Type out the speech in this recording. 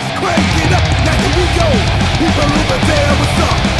just cranking up. Now here we go. We believe that there was up.